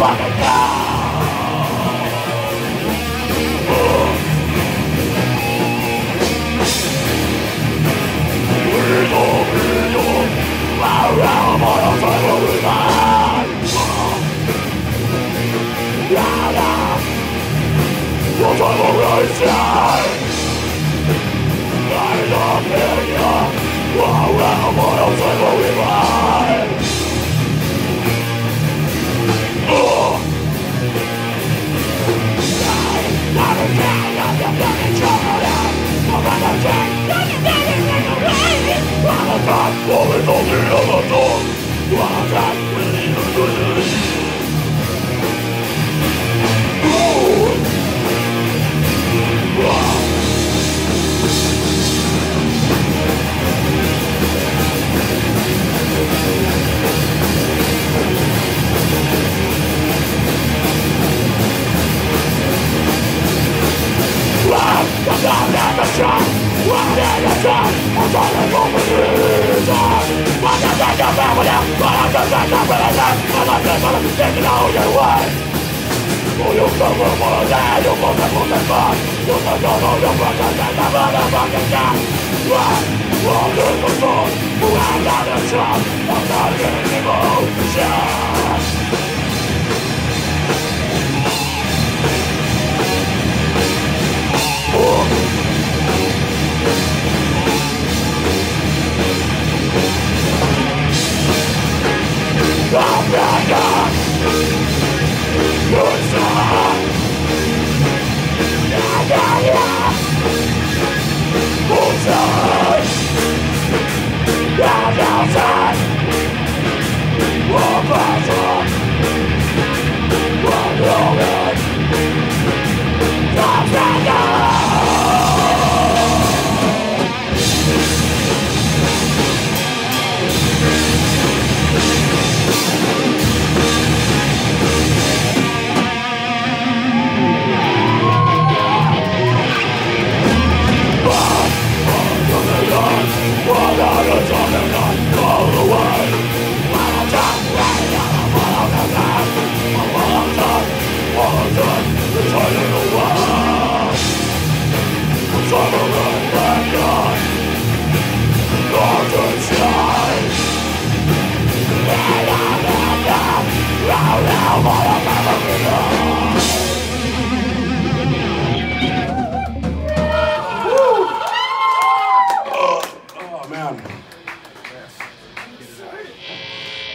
fucking God! Why am I also Taking all your way Will you come with what I say? You put the foot in front You touch all of your brothers and the motherfucking cat Right, wrong is the thought Who has had a shot I'm not getting emotion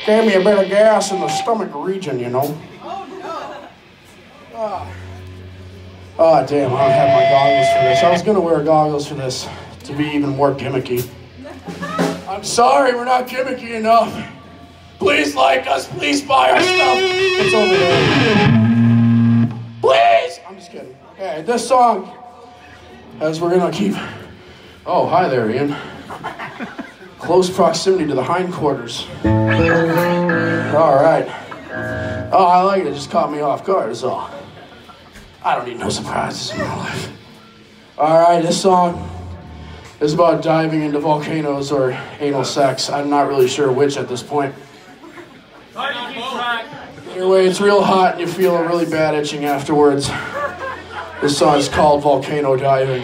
Gave me a bit of gas in the stomach region, you know. Oh no! Ah. Oh, damn, I don't have my goggles for this. I was gonna wear goggles for this to be even more gimmicky. I'm sorry, we're not gimmicky enough. Please like us, please buy our stuff. It's over there. Please! I'm just kidding. Okay, this song, as we're gonna keep. Oh, hi there, Ian. Close proximity to the hindquarters. All right. Oh, I like it. It just caught me off guard, is all. I don't need no surprises in my life. All right, this song is about diving into volcanoes or anal sex. I'm not really sure which at this point. Anyway, it's real hot and you feel a really bad itching afterwards. This song is called Volcano Diving.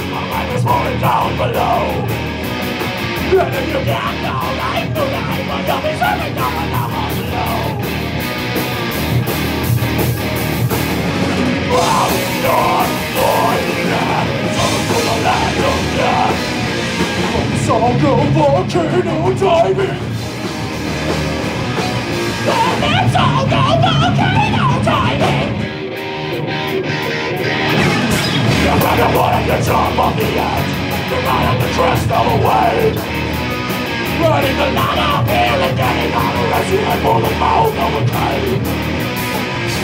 Is falling down below. And if you can't to life, but you'll be serving down down below. Out your to the land of death. Songo volcano diving. It's Songo volcano the mouth of a cave.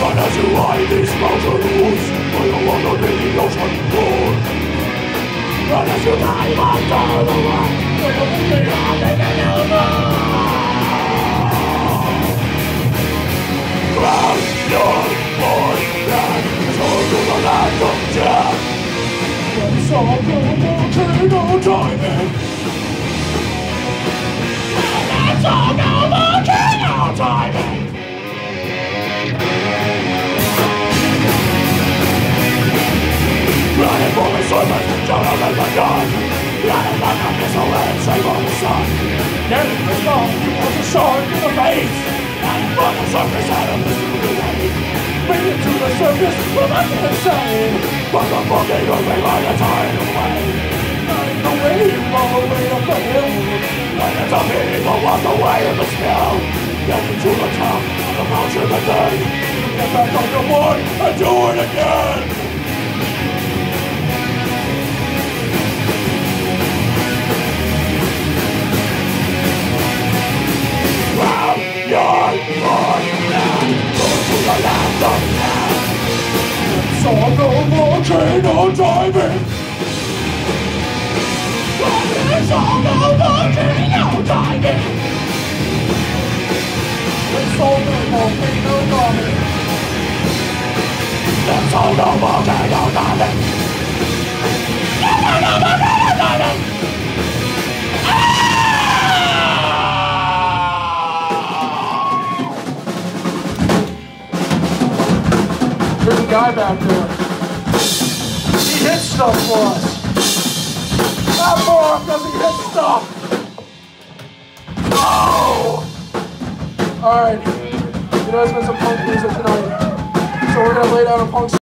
But as you ride these mountain woods, will no longer be the ocean floor. Run as you dive under the rock, will be beyond the Crown your voice and turn to the land of death. It's all volcano diving. It's all volcano diving. Running for my servant, don't let my gun Running like a missile and save on the sun. Getting the storm, you want a sword to the face. And from the surface out of this relay Bring it to the surface, we're not insane But the volcano may by the tide away. Running away, all the way up the hill. And it's a people walk away in the snow Getting to the top of the mountain again Get back on the board and do it again Songo volcano diving. Songo volcano diving. Songo volcano diving. Songo volcano diving. Songo volcano diving. There's a guy back there. He hits stuff for us. Not more does he hit stuff. No! Alright. You know, it's been some punk music tonight. So we're gonna lay down a punk